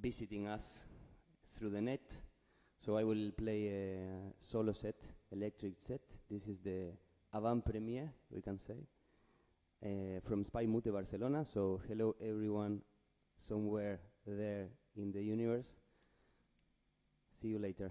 visiting us through the net. So I will play a solo set, electric set. This is the avant premiere, we can say, uh, from Espai Mutte Barcelona. So hello everyone somewhere there in the universe. See you later.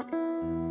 うん。